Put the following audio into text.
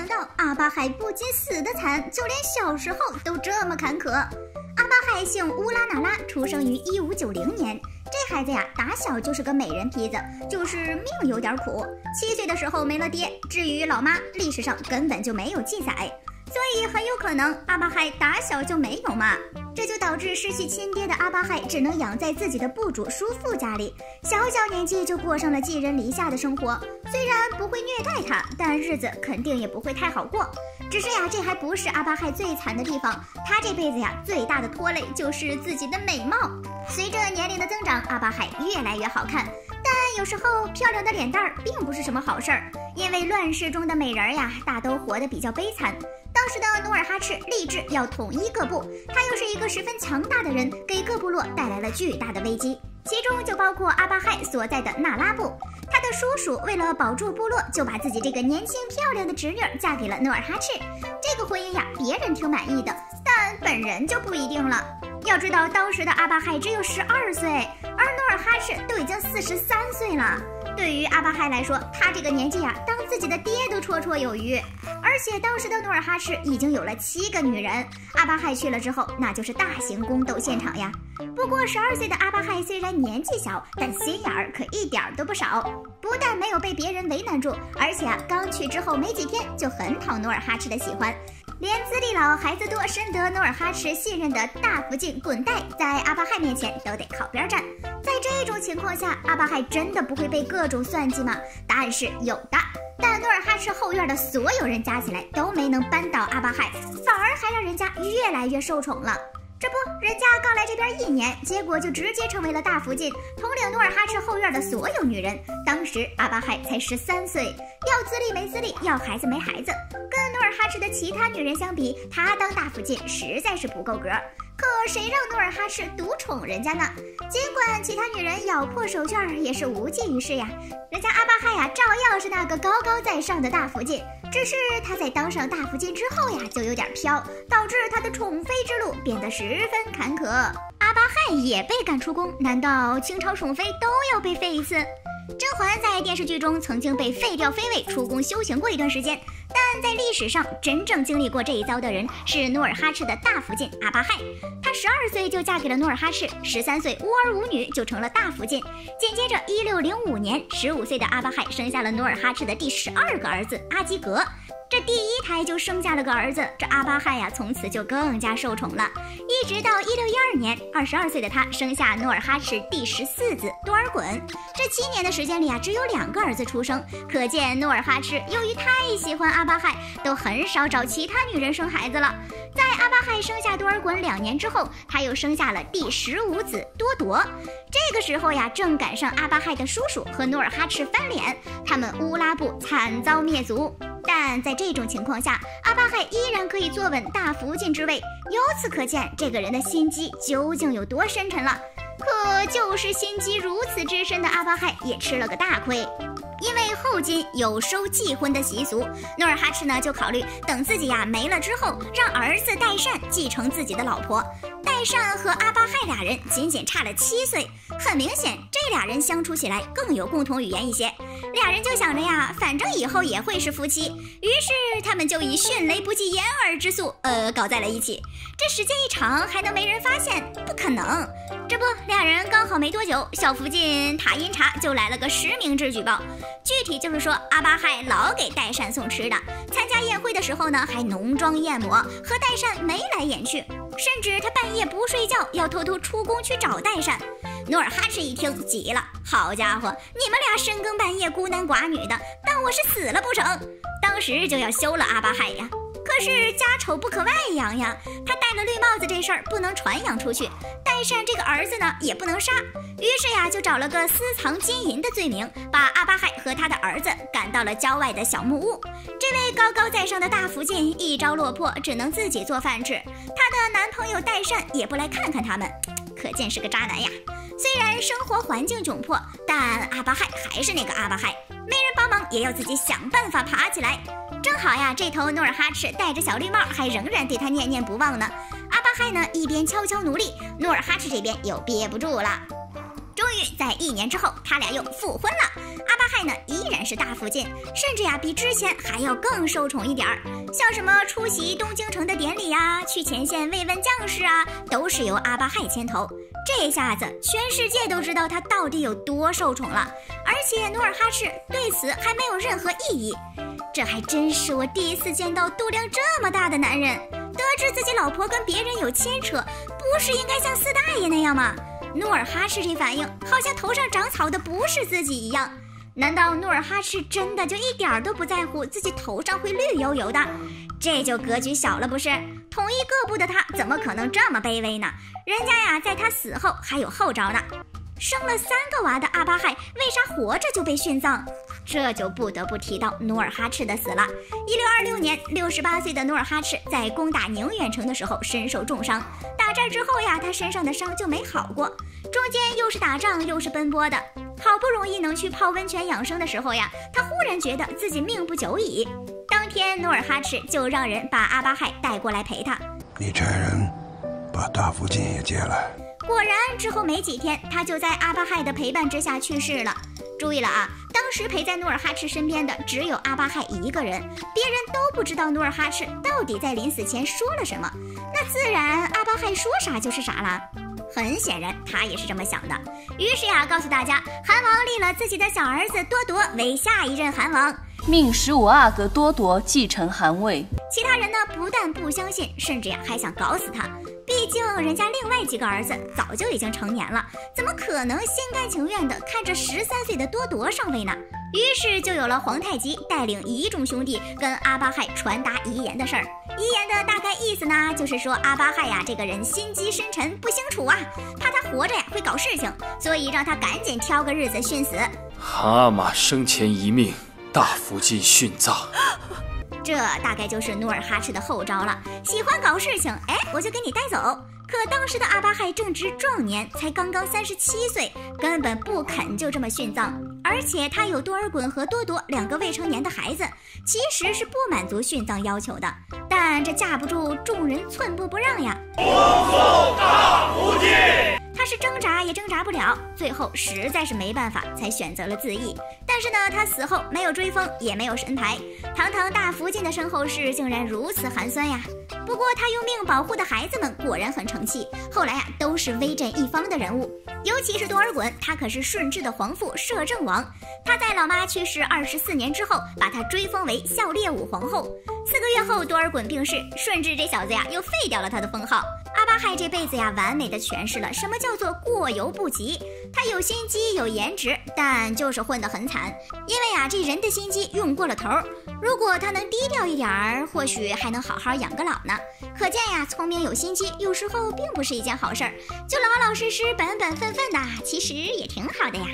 想到阿巴亥不仅死的惨，就连小时候都这么坎坷。阿巴亥姓乌拉那拉，出生于一五九零年。这孩子呀，打小就是个美人坯子，就是命有点苦。七岁的时候没了爹，至于老妈，历史上根本就没有记载。所以很有可能阿巴亥打小就没有妈，这就导致失去亲爹的阿巴亥只能养在自己的部主叔父家里，小小年纪就过上了寄人篱下的生活。虽然不会虐待他，但日子肯定也不会太好过。只是呀，这还不是阿巴亥最惨的地方，他这辈子呀最大的拖累就是自己的美貌。随着年龄的增长，阿巴亥越来越好看，但有时候漂亮的脸蛋儿并不是什么好事儿，因为乱世中的美人呀大都活得比较悲惨。当时的努尔哈赤立志要统一各部，他又是一个十分强大的人，给各部落带来了巨大的危机，其中就包括阿巴亥所在的那拉部。他的叔叔为了保住部落，就把自己这个年轻漂亮的侄女嫁给了努尔哈赤。这个婚姻呀，别人挺满意的，但本人就不一定了。要知道，当时的阿巴亥只有十二岁，而哈赤都已经四十三岁了。对于阿巴亥来说，他这个年纪呀，当自己的爹都绰绰有余。而且当时的努尔哈赤已经有了七个女人，阿巴亥去了之后，那就是大型宫斗现场呀。不过十二岁的阿巴亥虽然年纪小，但心眼儿可一点儿都不少。不但没有被别人为难住，而且啊，刚去之后没几天就很讨努尔哈赤的喜欢。连资历老、孩子多、深得努尔哈赤信任的大福晋滚代，在阿巴亥面前都得靠边站。这种情况下，阿巴亥真的不会被各种算计吗？答案是有的。但努尔哈赤后院的所有人加起来都没能扳倒阿巴亥，反而还让人家越来越受宠了。这不，人家刚来这边一年，结果就直接成为了大福晋，统领努尔哈赤后院的所有女人。当时阿巴亥才十三岁，要资历没资历，要孩子没孩子，跟努尔哈赤的其他女人相比，他当大福晋实在是不够格。可谁让努尔哈赤独宠人家呢？尽管其他女人咬破手绢也是无济于事呀。人家阿巴亥呀，照样是那个高高在上的大福晋，只是他在当上大福晋之后呀，就有点飘，导致他的宠妃之路变得十分坎坷。阿巴亥也被赶出宫，难道清朝宠妃都要被废一次？甄嬛在电视剧中曾经被废掉妃位，出宫修行过一段时间。但在历史上，真正经历过这一遭的人是努尔哈赤的大福晋阿巴亥。她十二岁就嫁给了努尔哈赤，十三岁无儿无女就成了大福晋。紧接着，一六零五年，十五岁的阿巴亥生下了努尔哈赤的第十二个儿子阿基格。这第一胎就生下了个儿子，这阿巴亥呀，从此就更加受宠了。一直到一六一二年，二十二岁的他生下努尔哈赤第十四子多尔衮。这七年的时间里啊，只有两个儿子出生，可见努尔哈赤由于太喜欢阿巴亥，都很少找其他女人生孩子了。在阿巴亥生下多尔衮两年之后，他又生下了第十五子多铎。这个时候呀，正赶上阿巴亥的叔叔和努尔哈赤翻脸，他们乌拉部惨遭灭族。但在这种情况下，阿巴亥依然可以坐稳大福晋之位，由此可见这个人的心机究竟有多深沉了。可就是心机如此之深的阿巴亥也吃了个大亏，因为后金有收继婚的习俗，努尔哈赤呢就考虑等自己呀没了之后，让儿子代善继承自己的老婆。代善和阿巴亥俩人仅仅差了七岁，很明显这俩人相处起来更有共同语言一些。俩人就想着呀，反正以后也会是夫妻，于是他们就以迅雷不及掩耳之速，呃，搞在了一起。这时间一长，还能没人发现？不可能。这不，俩人刚好没多久，小福晋塔音查就来了个实名制举报。具体就是说，阿巴亥老给代善送吃的，参加宴会的时候呢，还浓妆艳抹，和代善眉来眼去，甚至他半夜不睡觉，要偷偷出宫去找代善。努尔哈赤一听急了，好家伙，你们俩深更半夜孤男寡女的，当我是死了不成？当时就要休了阿巴亥呀。可是家丑不可外扬呀，他戴了绿帽子这事儿不能传扬出去，戴善这个儿子呢也不能杀，于是呀就找了个私藏金银的罪名，把阿巴亥和他的儿子赶到了郊外的小木屋。这位高高在上的大福晋一朝落魄，只能自己做饭吃，他的男朋友代善也不来看看他们，可见是个渣男呀。虽然生活环境窘迫，但阿巴亥还是那个阿巴亥，没人帮忙也要自己想办法爬起来。正好呀，这头努尔哈赤戴着小绿帽，还仍然对他念念不忘呢。阿巴亥呢，一边悄悄努力，努尔哈赤这边又憋不住了。终于在一年之后，他俩又复婚了。阿巴亥呢依然是大福晋，甚至呀比之前还要更受宠一点儿。像什么出席东京城的典礼呀，去前线慰问将士啊，都是由阿巴亥牵头。这下子全世界都知道他到底有多受宠了。而且努尔哈赤对此还没有任何异议。这还真是我第一次见到肚量这么大的男人。得知自己老婆跟别人有牵扯，不是应该像四大爷那样吗？努尔哈赤这反应，好像头上长草的不是自己一样。难道努尔哈赤真的就一点儿都不在乎自己头上会绿油油的？这就格局小了不是？统一各部的他，怎么可能这么卑微呢？人家呀，在他死后还有后招呢。生了三个娃的阿巴亥，为啥活着就被殉葬？这就不得不提到努尔哈赤的死了。一六二六年，六十八岁的努尔哈赤在攻打宁远城的时候身受重伤。打这之后呀，他身上的伤就没好过。中间又是打仗又是奔波的，好不容易能去泡温泉养生的时候呀，他忽然觉得自己命不久矣。当天，努尔哈赤就让人把阿巴亥带过来陪他。你差人把大福晋也接来。果然，之后没几天，他就在阿巴亥的陪伴之下去世了。注意了啊，当时陪在努尔哈赤身边的只有阿巴亥一个人，别人都不知道努尔哈赤到底在临死前说了什么。那自然，阿巴亥说啥就是啥了。很显然，他也是这么想的。于是呀，告诉大家，韩王立了自己的小儿子多铎为下一任韩王。命十五阿哥多铎继承汗位，其他人呢不但不相信，甚至呀还想搞死他。毕竟人家另外几个儿子早就已经成年了，怎么可能心甘情愿的看着十三岁的多铎上位呢？于是就有了皇太极带领一众兄弟跟阿巴亥传达遗言的事儿。遗言的大概意思呢，就是说阿巴亥呀这个人心机深沉，不兴处啊，怕他活着呀会搞事情，所以让他赶紧挑个日子殉死。韩阿玛生前遗命。大福晋殉葬，这大概就是努尔哈赤的后招了。喜欢搞事情，哎，我就给你带走。可当时的阿巴亥正值壮年，才刚刚三十七岁，根本不肯就这么殉葬。而且他有多尔衮和多铎两个未成年的孩子，其实是不满足殉葬要求的。但这架不住众人寸步不让呀。恭送大福晋。他是挣扎也挣扎不了，最后实在是没办法，才选择了自缢。但是呢，他死后没有追封，也没有神牌，堂堂大福晋的身后事竟然如此寒酸呀。不过他用命保护的孩子们果然很成器，后来呀都是威震一方的人物。尤其是多尔衮，他可是顺治的皇父摄政王。他在老妈去世二十四年之后，把他追封为孝烈武皇后。四个月后，多尔衮病逝，顺治这小子呀又废掉了他的封号。派这辈子呀，完美的诠释了什么叫做过犹不及。他有心机，有颜值，但就是混得很惨。因为啊，这人的心机用过了头。如果他能低调一点儿，或许还能好好养个老呢。可见呀，聪明有心机，有时候并不是一件好事儿。就老老实实、本本分分的，其实也挺好的呀。